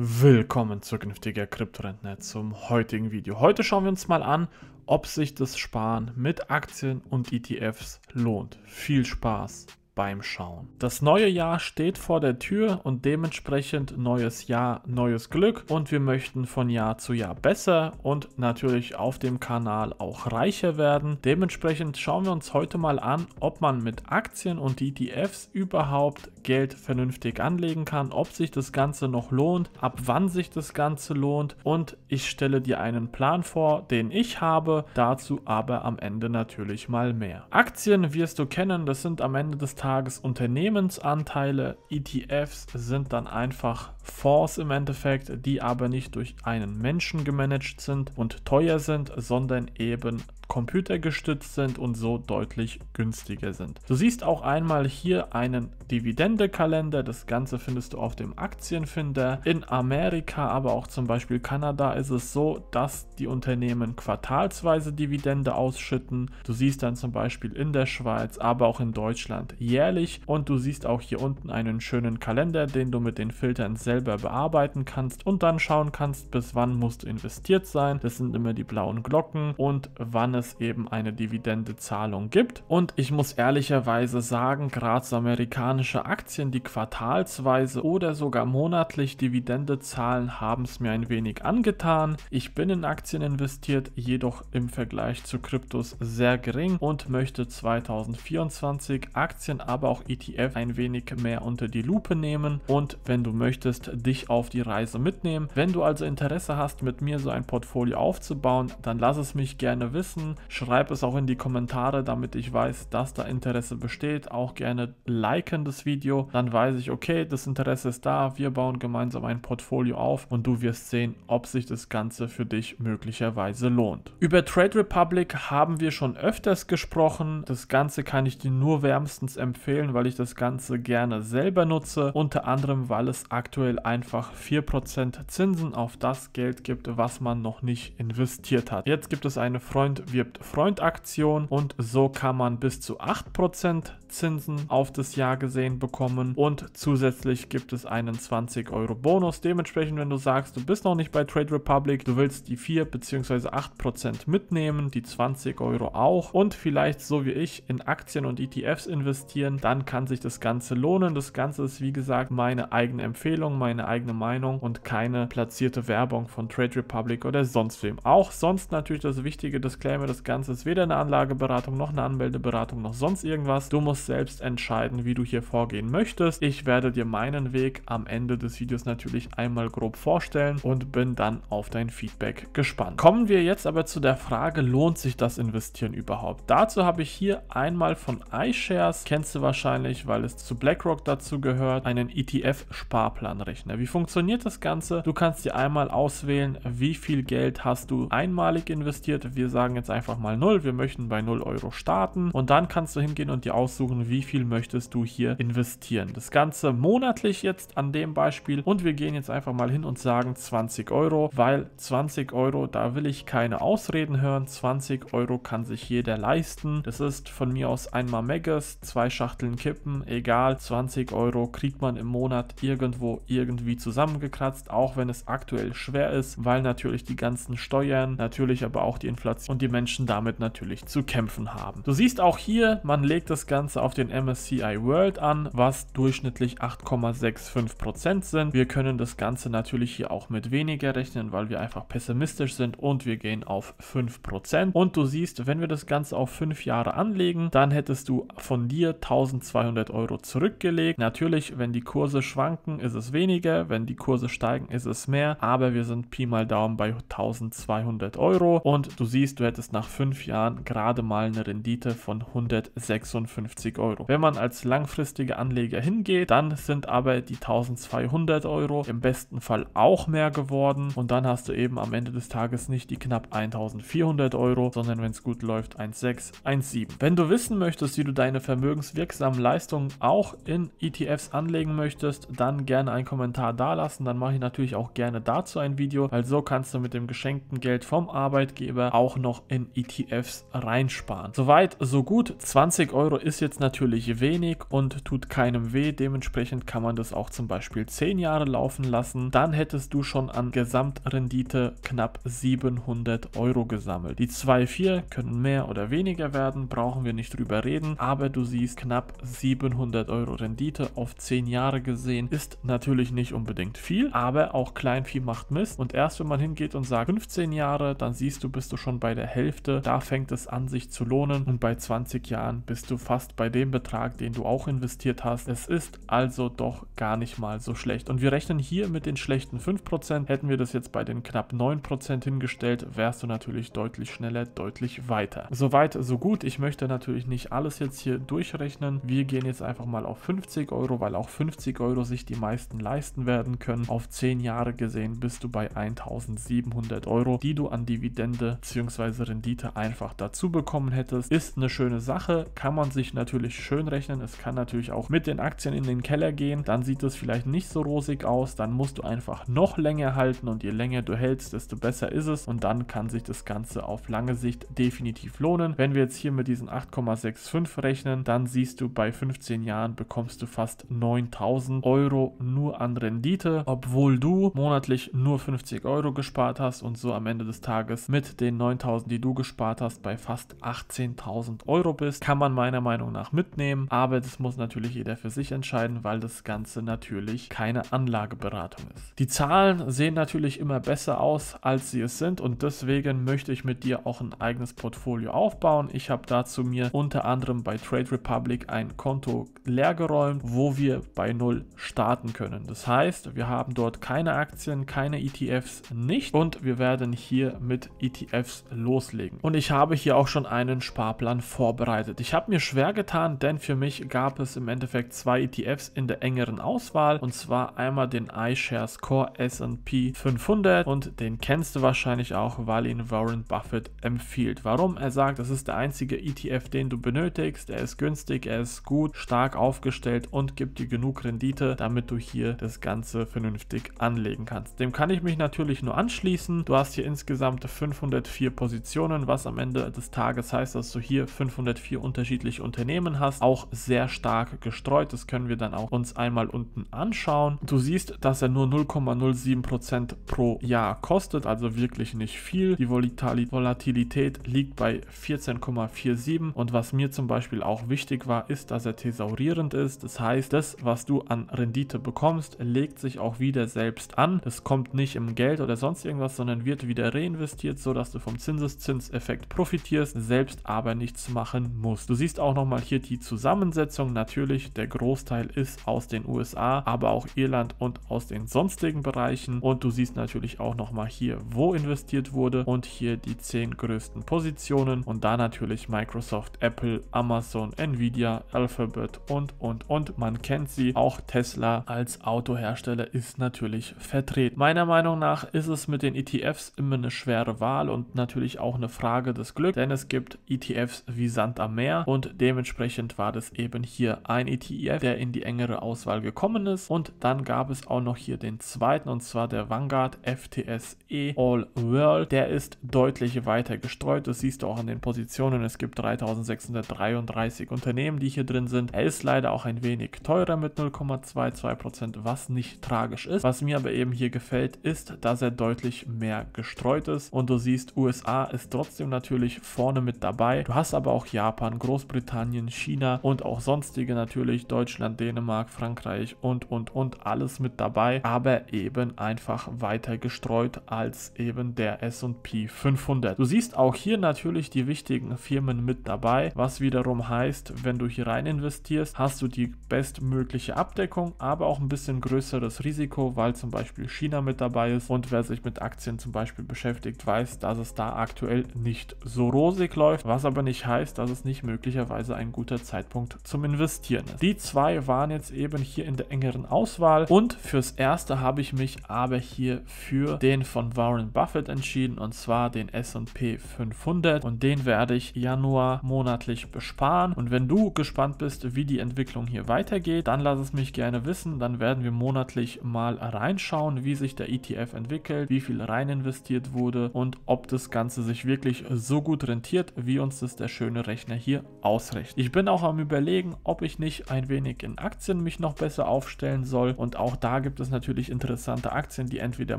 Willkommen zukünftiger Kryptorentner zum heutigen Video. Heute schauen wir uns mal an, ob sich das Sparen mit Aktien und ETFs lohnt. Viel Spaß beim Schauen. Das neue Jahr steht vor der Tür und dementsprechend neues Jahr, neues Glück und wir möchten von Jahr zu Jahr besser und natürlich auf dem Kanal auch reicher werden. Dementsprechend schauen wir uns heute mal an, ob man mit Aktien und ETFs überhaupt Geld vernünftig anlegen kann, ob sich das Ganze noch lohnt, ab wann sich das Ganze lohnt und ich stelle dir einen Plan vor, den ich habe, dazu aber am Ende natürlich mal mehr. Aktien wirst du kennen, das sind am Ende des Tages Tages Unternehmensanteile. ETFs sind dann einfach Fonds im Endeffekt, die aber nicht durch einen Menschen gemanagt sind und teuer sind, sondern eben computergestützt sind und so deutlich günstiger sind. Du siehst auch einmal hier einen Dividendekalender. Das Ganze findest du auf dem Aktienfinder. In Amerika, aber auch zum Beispiel Kanada ist es so, dass die Unternehmen quartalsweise Dividende ausschütten. Du siehst dann zum Beispiel in der Schweiz, aber auch in Deutschland jährlich. Und du siehst auch hier unten einen schönen Kalender, den du mit den Filtern selber bearbeiten kannst und dann schauen kannst, bis wann musst du investiert sein. Das sind immer die blauen Glocken und wann es eben eine Dividendezahlung gibt. Und ich muss ehrlicherweise sagen, gerade so amerikanische Aktien, die quartalsweise oder sogar monatlich Dividende zahlen, haben es mir ein wenig angetan. Ich bin in Aktien investiert, jedoch im Vergleich zu Kryptos sehr gering und möchte 2024 Aktien, aber auch ETF ein wenig mehr unter die Lupe nehmen und wenn du möchtest, dich auf die Reise mitnehmen. Wenn du also Interesse hast, mit mir so ein Portfolio aufzubauen, dann lass es mich gerne wissen Schreib es auch in die Kommentare, damit ich weiß, dass da Interesse besteht. Auch gerne liken das Video. Dann weiß ich, okay, das Interesse ist da. Wir bauen gemeinsam ein Portfolio auf und du wirst sehen, ob sich das Ganze für dich möglicherweise lohnt. Über Trade Republic haben wir schon öfters gesprochen. Das Ganze kann ich dir nur wärmstens empfehlen, weil ich das Ganze gerne selber nutze. Unter anderem, weil es aktuell einfach 4% Zinsen auf das Geld gibt, was man noch nicht investiert hat. Jetzt gibt es eine Freund wirbt Freund Aktion und so kann man bis zu 8% Zinsen auf das Jahr gesehen bekommen und zusätzlich gibt es einen 20 Euro Bonus. Dementsprechend, wenn du sagst, du bist noch nicht bei Trade Republic, du willst die 4 bzw. 8% mitnehmen, die 20 Euro auch und vielleicht so wie ich in Aktien und ETFs investieren, dann kann sich das Ganze lohnen. Das Ganze ist wie gesagt meine eigene Empfehlung, meine eigene Meinung und keine platzierte Werbung von Trade Republic oder sonst wem. Auch sonst natürlich das wichtige Disclaimer, das Ganze ist weder eine Anlageberatung noch eine Anmeldeberatung noch sonst irgendwas. Du musst musst selbst entscheiden, wie du hier vorgehen möchtest. Ich werde dir meinen Weg am Ende des Videos natürlich einmal grob vorstellen und bin dann auf dein Feedback gespannt. Kommen wir jetzt aber zu der Frage, lohnt sich das Investieren überhaupt? Dazu habe ich hier einmal von iShares, kennst du wahrscheinlich, weil es zu BlackRock dazu gehört, einen ETF-Sparplanrechner. Wie funktioniert das Ganze? Du kannst dir einmal auswählen, wie viel Geld hast du einmalig investiert. Wir sagen jetzt einfach mal 0. Wir möchten bei 0 Euro starten und dann kannst du hingehen und dir aussuchen, aussuchen, wie viel möchtest du hier investieren. Das Ganze monatlich jetzt an dem Beispiel und wir gehen jetzt einfach mal hin und sagen 20 Euro, weil 20 Euro, da will ich keine Ausreden hören. 20 Euro kann sich jeder leisten. Das ist von mir aus einmal Megas, zwei Schachteln Kippen, egal. 20 Euro kriegt man im Monat irgendwo irgendwie zusammengekratzt, auch wenn es aktuell schwer ist, weil natürlich die ganzen Steuern, natürlich aber auch die Inflation und die Menschen damit natürlich zu kämpfen haben. Du siehst auch hier, man legt das Ganze auf den MSCI World an, was durchschnittlich 8,65% sind. Wir können das Ganze natürlich hier auch mit weniger rechnen, weil wir einfach pessimistisch sind und wir gehen auf 5%. Und du siehst, wenn wir das Ganze auf 5 Jahre anlegen, dann hättest du von dir 1200 Euro zurückgelegt. Natürlich, wenn die Kurse schwanken, ist es weniger, wenn die Kurse steigen, ist es mehr, aber wir sind Pi mal Daumen bei 1200 Euro und du siehst, du hättest nach 5 Jahren gerade mal eine Rendite von 156 50 Euro. Wenn man als langfristiger Anleger hingeht, dann sind aber die 1200 Euro im besten Fall auch mehr geworden und dann hast du eben am Ende des Tages nicht die knapp 1400 Euro, sondern wenn es gut läuft 1,6, 1,7. Wenn du wissen möchtest, wie du deine vermögenswirksamen Leistungen auch in ETFs anlegen möchtest, dann gerne einen Kommentar da lassen, dann mache ich natürlich auch gerne dazu ein Video, weil so kannst du mit dem geschenkten Geld vom Arbeitgeber auch noch in ETFs reinsparen. Soweit, so gut. 20 Euro ist jetzt natürlich wenig und tut keinem weh. Dementsprechend kann man das auch zum Beispiel 10 Jahre laufen lassen. Dann hättest du schon an Gesamtrendite knapp 700 Euro gesammelt. Die 2,4 können mehr oder weniger werden, brauchen wir nicht drüber reden, aber du siehst knapp 700 Euro Rendite auf 10 Jahre gesehen ist natürlich nicht unbedingt viel, aber auch Kleinvieh macht Mist und erst wenn man hingeht und sagt 15 Jahre, dann siehst du, bist du schon bei der Hälfte, da fängt es an sich zu lohnen und bei 20 Jahren bist du fast bei dem Betrag, den du auch investiert hast. Es ist also doch gar nicht mal so schlecht und wir rechnen hier mit den schlechten 5%, hätten wir das jetzt bei den knapp 9% hingestellt, wärst du natürlich deutlich schneller, deutlich weiter. Soweit, so gut. Ich möchte natürlich nicht alles jetzt hier durchrechnen. Wir gehen jetzt einfach mal auf 50 Euro, weil auch 50 Euro sich die meisten leisten werden können. Auf 10 Jahre gesehen bist du bei 1700 Euro, die du an Dividende bzw. Rendite einfach dazu bekommen hättest. Ist eine schöne Sache, kann man sich natürlich schön rechnen. Es kann natürlich auch mit den Aktien in den Keller gehen. Dann sieht es vielleicht nicht so rosig aus. Dann musst du einfach noch länger halten und je länger du hältst, desto besser ist es. Und dann kann sich das Ganze auf lange Sicht definitiv lohnen. Wenn wir jetzt hier mit diesen 8,65 rechnen, dann siehst du bei 15 Jahren bekommst du fast 9000 Euro nur an Rendite, obwohl du monatlich nur 50 Euro gespart hast und so am Ende des Tages mit den 9000, die du gespart hast, bei fast 18.000 Euro bist. Kann man meiner Meinung nach mitnehmen, aber das muss natürlich jeder für sich entscheiden, weil das Ganze natürlich keine Anlageberatung ist. Die Zahlen sehen natürlich immer besser aus, als sie es sind und deswegen möchte ich mit dir auch ein eigenes Portfolio aufbauen. Ich habe dazu mir unter anderem bei Trade Republic ein Konto leergeräumt, wo wir bei Null starten können. Das heißt, wir haben dort keine Aktien, keine ETFs nicht und wir werden hier mit ETFs loslegen. Und ich habe hier auch schon einen Sparplan vorbereitet. Ich habe mir schwer getan, denn für mich gab es im Endeffekt zwei ETFs in der engeren Auswahl und zwar einmal den iShares Core S&P 500 und den kennst du wahrscheinlich auch, weil ihn Warren Buffett empfiehlt. Warum? Er sagt, das ist der einzige ETF, den du benötigst. Er ist günstig, er ist gut, stark aufgestellt und gibt dir genug Rendite, damit du hier das Ganze vernünftig anlegen kannst. Dem kann ich mich natürlich nur anschließen. Du hast hier insgesamt 504 Positionen, was am Ende des Tages heißt, dass du hier 504 unterschiedliche Unternehmen hast, auch sehr stark gestreut. Das können wir dann auch uns einmal unten anschauen. Du siehst, dass er nur 0,07% pro Jahr kostet, also wirklich nicht viel. Die Volatilität liegt bei 14,47 und was mir zum Beispiel auch wichtig war, ist, dass er thesaurierend ist. Das heißt, das, was du an Rendite bekommst, legt sich auch wieder selbst an. Das kommt nicht im Geld oder sonst irgendwas, sondern wird wieder reinvestiert, sodass du vom Zinseszinseffekt profitierst, selbst aber nichts machen musst. Du siehst auch nochmal hier die Zusammensetzung. Natürlich, der Großteil ist aus den USA, aber auch Irland und aus den sonstigen Bereichen. Und du siehst natürlich auch nochmal hier, wo investiert wurde und hier die 10 größten Positionen und da natürlich Microsoft, Apple, Amazon, Nvidia, Alphabet und und und. Man kennt sie. Auch Tesla als Autohersteller ist natürlich vertreten. Meiner Meinung nach ist es mit den ETFs immer eine schwere Wahl und natürlich auch eine Frage des Glücks, denn es gibt ETFs wie Sand am Meer und dementsprechend war das eben hier ein ETF, der in die engere Auswahl gekommen ist und dann gab es auch noch hier den zweiten und zwar der Vanguard FTSE All World. Der ist deutlich weiter gestreut. Das siehst du auch an den Positionen. Es gibt 3633 Unternehmen, die hier drin sind. Er ist leider auch ein wenig teurer mit 0,22%, was nicht tragisch ist. Was mir aber eben hier gefällt, ist, dass er deutlich mehr gestreut ist. Und du siehst, USA ist trotzdem natürlich vorne mit dabei. Du hast aber auch Japan, Großbritannien, China und auch sonstige natürlich, Deutschland, Dänemark, Frankreich und, und, und alles mit dabei. Aber eben einfach weiter gestreut als eben der S&P 500. Du siehst auch hier natürlich die wichtigen Firmen mit dabei, was wiederum heißt, wenn du hier rein investierst, hast du die bestmögliche Abdeckung, aber auch ein bisschen größeres Risiko, weil zum Beispiel China mit dabei ist und wer sich mit Aktien zum Beispiel beschäftigt, weiß, dass es da aktuell nicht so rosig läuft, was aber nicht heißt, dass es nicht möglicherweise ein guter Zeitpunkt zum Investieren ist. Die zwei waren jetzt eben hier in der engeren Auswahl und fürs erste habe ich mich aber hier für den von Warren Buffett entschieden und zwar den S&P 500 und den werde ich Januar monatlich besparen und wenn du gespannt bist, wie die Entwicklung hier weitergeht, dann lass es mich gerne wissen, dann werden wir monatlich mal reinschauen, wie sich der ETF entwickelt, wie viel rein investiert wurde und ob das Ganze sich wirklich so gut rentiert, wie uns das der schöne Rechner hier ausrechnet. Ich bin auch am überlegen, ob ich nicht ein wenig in Aktien mich noch besser aufstellen soll und auch da gibt es natürlich interessante Aktien, die entweder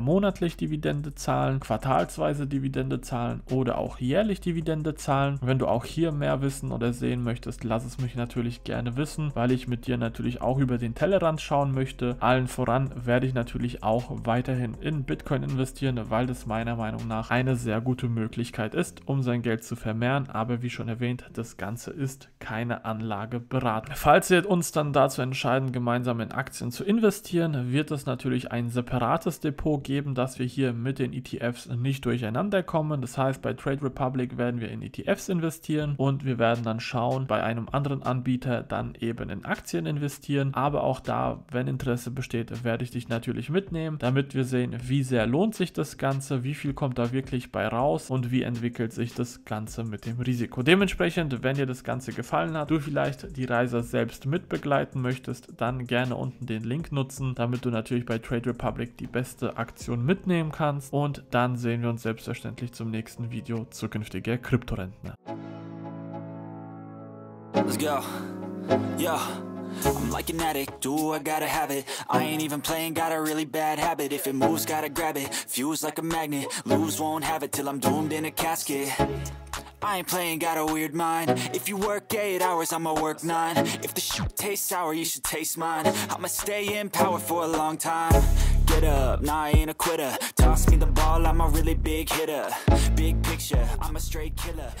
monatlich Dividende zahlen, quartalsweise Dividende zahlen oder auch jährlich Dividende zahlen. Wenn du auch hier mehr wissen oder sehen möchtest, lass es mich natürlich gerne wissen, weil ich mit dir natürlich auch über den Tellerrand schauen möchte. Allen voran werde ich natürlich auch weiterhin in Bitcoin investieren, weil das meiner Meinung nach eine sehr gute Möglichkeit ist, um sein Geld zu vermehren. Aber wie schon erwähnt, das Ganze ist keine Anlageberatung. Falls wir uns dann dazu entscheiden, gemeinsam in Aktien zu investieren, wird es natürlich ein separates Depot geben, dass wir hier mit den ETFs nicht durcheinander kommen. Das heißt, bei Trade Republic werden wir in ETFs investieren und wir werden dann schauen, bei einem anderen Anbieter dann eben in Aktien investieren. Aber auch da, wenn Interesse besteht, werde ich dich natürlich mitnehmen, damit wir sehen, wie sehr lohnt sich das Ganze, wie viel kommt da wirklich bei raus und wie entwickelt sich das Ganze mit dem Risiko. Dementsprechend, wenn dir das Ganze gefallen hat, du vielleicht die Reise selbst mitbegleiten möchtest, dann gerne unten den Link nutzen, damit du natürlich bei Trade Republic die beste Aktion mitnehmen kannst und dann sehen wir uns selbstverständlich zum nächsten Video zukünftiger Kryptorentner. Let's go. Yeah. I'm like an addict, do I gotta have it I ain't even playing, got a really bad habit If it moves, gotta grab it, fuse like a magnet Lose, won't have it till I'm doomed in a casket I ain't playing, got a weird mind. If you work 8 hours, I'ma work 9 If the shit tastes sour, you should taste mine. I'ma stay in power for a long time. Get up, nah, I ain't a quitter. Toss me the ball, I'm a really big hitter. Big picture, I'm a straight killer